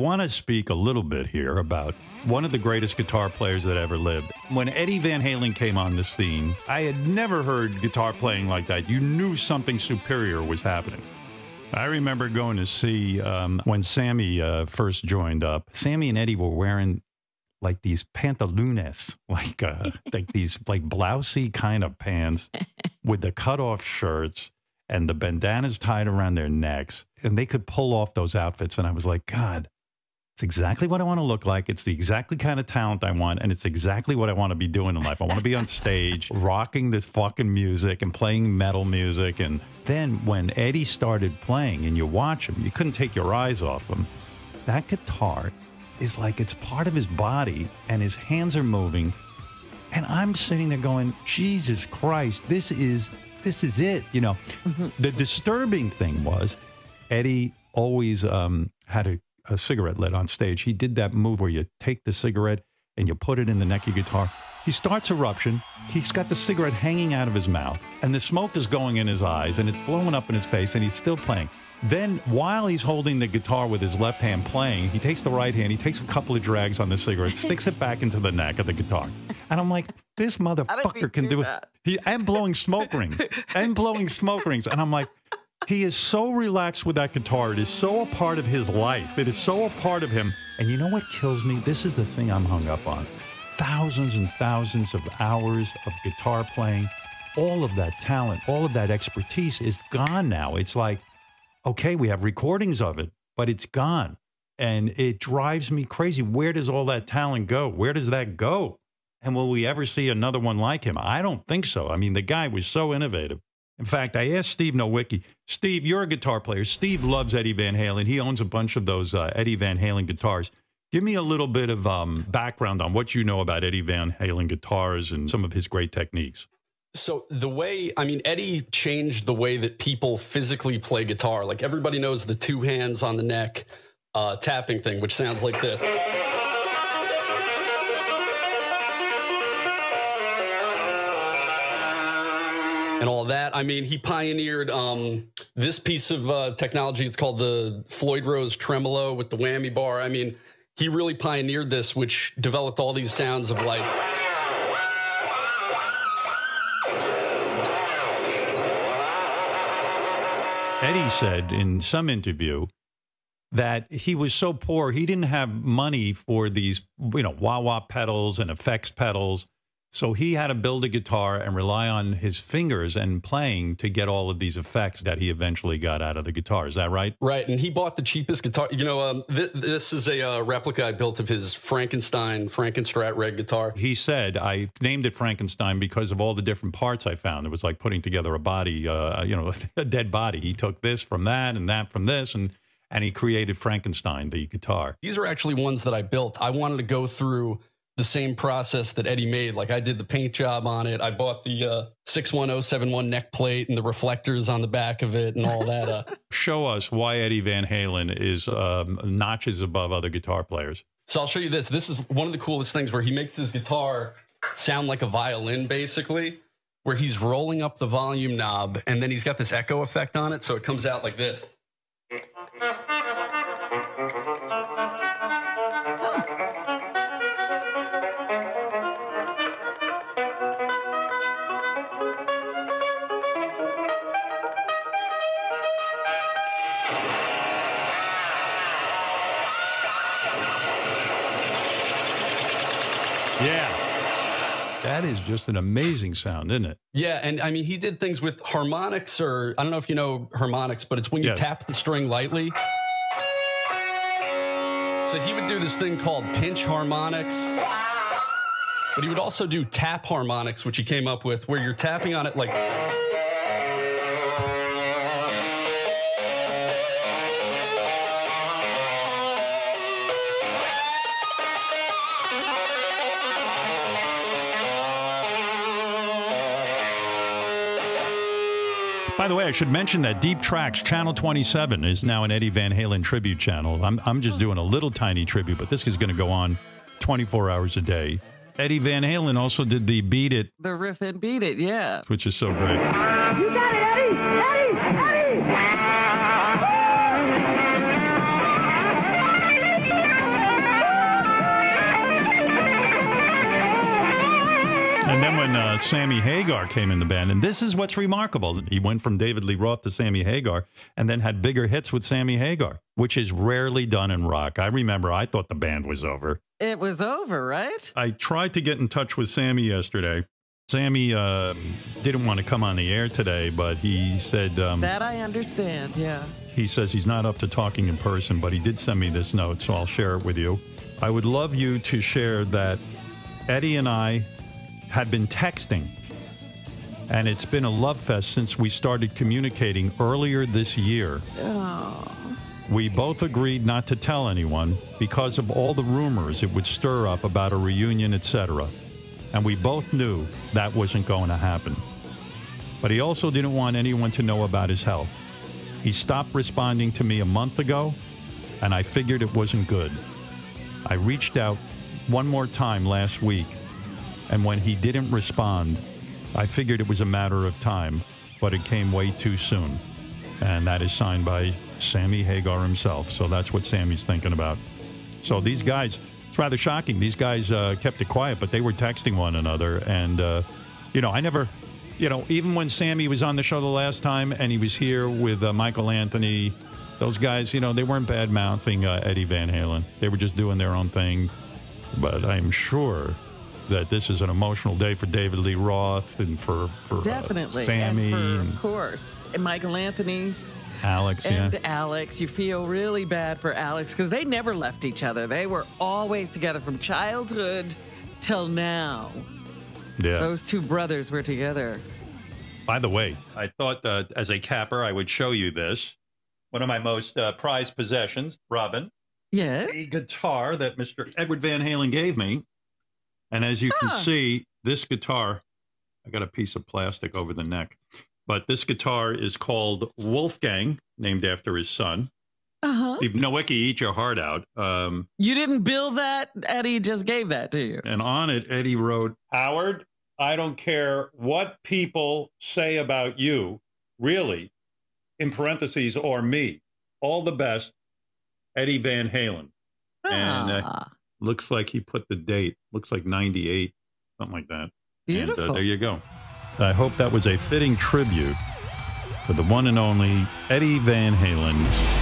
want to speak a little bit here about one of the greatest guitar players that ever lived. When Eddie Van Halen came on the scene, I had never heard guitar playing like that. You knew something superior was happening. I remember going to see um, when Sammy uh, first joined up. Sammy and Eddie were wearing like these pantalones, like uh, like these like blousey kind of pants with the cut off shirts and the bandanas tied around their necks, and they could pull off those outfits. And I was like, God, it's exactly what I want to look like. It's the exactly kind of talent I want, and it's exactly what I want to be doing in life. I want to be on stage, rocking this fucking music and playing metal music. And then when Eddie started playing, and you watch him, you couldn't take your eyes off him. That guitar is like it's part of his body, and his hands are moving. And I'm sitting there going, Jesus Christ, this is this is it. You know, the disturbing thing was Eddie always um, had a, a cigarette lit on stage. He did that move where you take the cigarette and you put it in the neck of your guitar. He starts eruption. He's got the cigarette hanging out of his mouth, and the smoke is going in his eyes, and it's blowing up in his face, and he's still playing. Then, while he's holding the guitar with his left hand playing, he takes the right hand, he takes a couple of drags on the cigarette, sticks it back into the neck of the guitar. And I'm like, this motherfucker can do it. He and blowing smoke rings and blowing smoke rings. And I'm like, he is so relaxed with that guitar. It is so a part of his life. It is so a part of him. And you know what kills me? This is the thing I'm hung up on. Thousands and thousands of hours of guitar playing, all of that talent, all of that expertise is gone now. It's like, okay, we have recordings of it, but it's gone. And it drives me crazy. Where does all that talent go? Where does that go? And will we ever see another one like him? I don't think so. I mean, the guy was so innovative. In fact, I asked Steve Nowicki, Steve, you're a guitar player. Steve loves Eddie Van Halen. He owns a bunch of those uh, Eddie Van Halen guitars. Give me a little bit of um, background on what you know about Eddie Van Halen guitars and some of his great techniques. So the way, I mean, Eddie changed the way that people physically play guitar. Like everybody knows the two hands on the neck uh, tapping thing, which sounds like this. And all that. I mean, he pioneered um, this piece of uh, technology. It's called the Floyd Rose Tremolo with the whammy bar. I mean, he really pioneered this, which developed all these sounds of like Eddie said in some interview that he was so poor he didn't have money for these you know wah wah pedals and effects pedals so he had to build a guitar and rely on his fingers and playing to get all of these effects that he eventually got out of the guitar. Is that right? Right. And he bought the cheapest guitar. You know, um, th this is a uh, replica I built of his Frankenstein Frankenstrat Red guitar. He said, I named it Frankenstein because of all the different parts I found. It was like putting together a body, uh, you know, a dead body. He took this from that and that from this and and he created Frankenstein, the guitar. These are actually ones that I built. I wanted to go through the same process that Eddie made. Like I did the paint job on it. I bought the uh, 61071 neck plate and the reflectors on the back of it and all that. Uh. Show us why Eddie Van Halen is um, notches above other guitar players. So I'll show you this. This is one of the coolest things where he makes his guitar sound like a violin, basically, where he's rolling up the volume knob and then he's got this echo effect on it. So it comes out like this. Yeah. That is just an amazing sound, isn't it? Yeah, and I mean, he did things with harmonics, or I don't know if you know harmonics, but it's when you yes. tap the string lightly. So he would do this thing called pinch harmonics, but he would also do tap harmonics, which he came up with, where you're tapping on it like. By the way, I should mention that Deep Tracks Channel 27 is now an Eddie Van Halen tribute channel. I'm, I'm just doing a little tiny tribute, but this is going to go on 24 hours a day. Eddie Van Halen also did the Beat It. The riff and Beat It, yeah. Which is so great. You got it, Eddie! Eddie! Eddie! And then when uh, Sammy Hagar came in the band, and this is what's remarkable, he went from David Lee Roth to Sammy Hagar, and then had bigger hits with Sammy Hagar, which is rarely done in rock. I remember I thought the band was over. It was over, right? I tried to get in touch with Sammy yesterday. Sammy uh, didn't want to come on the air today, but he said um, That I understand, yeah. he says he's not up to talking in person, but he did send me this note, so I'll share it with you. I would love you to share that Eddie and I had been texting, and it's been a love fest since we started communicating earlier this year. We both agreed not to tell anyone because of all the rumors it would stir up about a reunion, etc. And we both knew that wasn't going to happen. But he also didn't want anyone to know about his health. He stopped responding to me a month ago, and I figured it wasn't good. I reached out one more time last week, and when he didn't respond, I figured it was a matter of time, but it came way too soon. And that is signed by Sammy Hagar himself. So that's what Sammy's thinking about. So these guys, it's rather shocking. These guys uh, kept it quiet, but they were texting one another. And, uh, you know, I never, you know, even when Sammy was on the show the last time and he was here with uh, Michael Anthony, those guys, you know, they weren't bad mouthing uh, Eddie Van Halen. They were just doing their own thing. But I'm sure that this is an emotional day for David Lee Roth and for, for uh, Definitely. Sammy and for, and, of course. And Michael Anthony's Alex. and yeah. Alex. You feel really bad for Alex because they never left each other. They were always together from childhood till now. Yeah. Those two brothers were together. By the way, I thought uh, as a capper, I would show you this. One of my most uh, prized possessions, Robin, Yes. a guitar that Mr. Edward Van Halen gave me. And as you can Ah. see, this guitar, I got a piece of plastic over the neck, but this guitar is called Wolfgang, named after his son. Uh huh. Steve Nowicki, eat your heart out. Um, You didn't build that. Eddie just gave that to you. and on it, Eddie wrote, Howard, I don't care what people say about you, really, in parentheses, or me. All the best, Eddie Van Halen. And, uh, Ah, Looks like he put the date. Looks like 98, something like that. beautiful. And uh, there you go. I hope that was a fitting tribute for the one and only Eddie Van Halen.